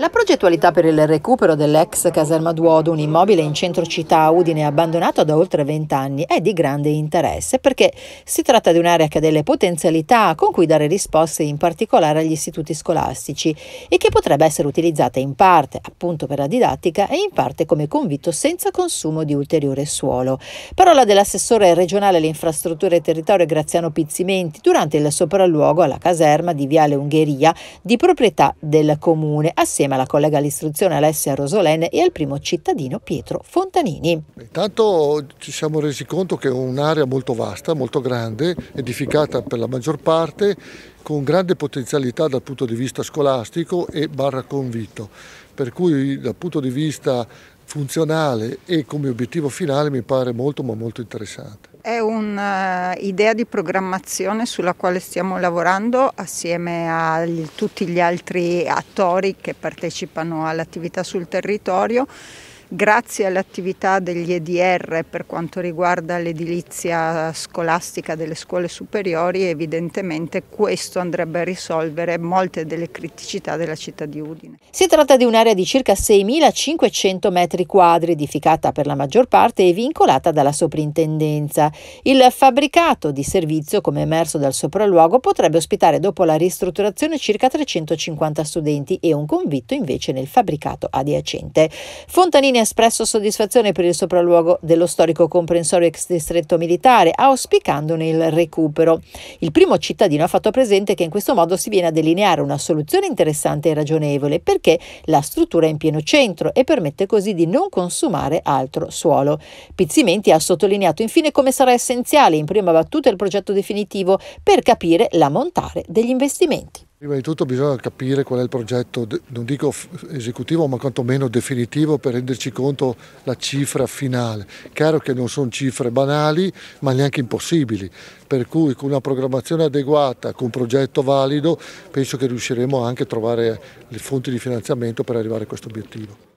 La progettualità per il recupero dell'ex caserma Duodo, un immobile in centro città Udine abbandonato da oltre vent'anni, è di grande interesse perché si tratta di un'area che ha delle potenzialità con cui dare risposte in particolare agli istituti scolastici e che potrebbe essere utilizzata in parte appunto per la didattica e in parte come convitto senza consumo di ulteriore suolo. Parola dell'assessore regionale alle infrastrutture e territorio Graziano Pizzimenti durante il sopralluogo alla caserma di Viale Ungheria di proprietà del comune assieme insieme alla collega all'istruzione Alessia Rosolen e al primo cittadino Pietro Fontanini. Intanto ci siamo resi conto che è un'area molto vasta, molto grande, edificata per la maggior parte con grande potenzialità dal punto di vista scolastico e barra convitto, per cui dal punto di vista funzionale e come obiettivo finale mi pare molto ma molto interessante. È un'idea di programmazione sulla quale stiamo lavorando assieme a tutti gli altri attori che partecipano all'attività sul territorio Grazie all'attività degli EDR per quanto riguarda l'edilizia scolastica delle scuole superiori, evidentemente questo andrebbe a risolvere molte delle criticità della città di Udine. Si tratta di un'area di circa 6.500 metri quadri, edificata per la maggior parte e vincolata dalla soprintendenza. Il fabbricato di servizio, come emerso dal sopralluogo, potrebbe ospitare dopo la ristrutturazione circa 350 studenti e un convitto invece nel fabbricato adiacente. Fontanini ha espresso soddisfazione per il sopralluogo dello storico comprensorio ex distretto militare, auspicandone il recupero. Il primo cittadino ha fatto presente che in questo modo si viene a delineare una soluzione interessante e ragionevole perché la struttura è in pieno centro e permette così di non consumare altro suolo. Pizzimenti ha sottolineato infine come sarà essenziale in prima battuta il progetto definitivo per capire l'ammontare degli investimenti. Prima di tutto bisogna capire qual è il progetto, non dico esecutivo ma quantomeno definitivo per renderci conto la cifra finale. Chiaro che non sono cifre banali ma neanche impossibili, per cui con una programmazione adeguata, con un progetto valido, penso che riusciremo anche a trovare le fonti di finanziamento per arrivare a questo obiettivo.